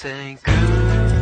say goodbye.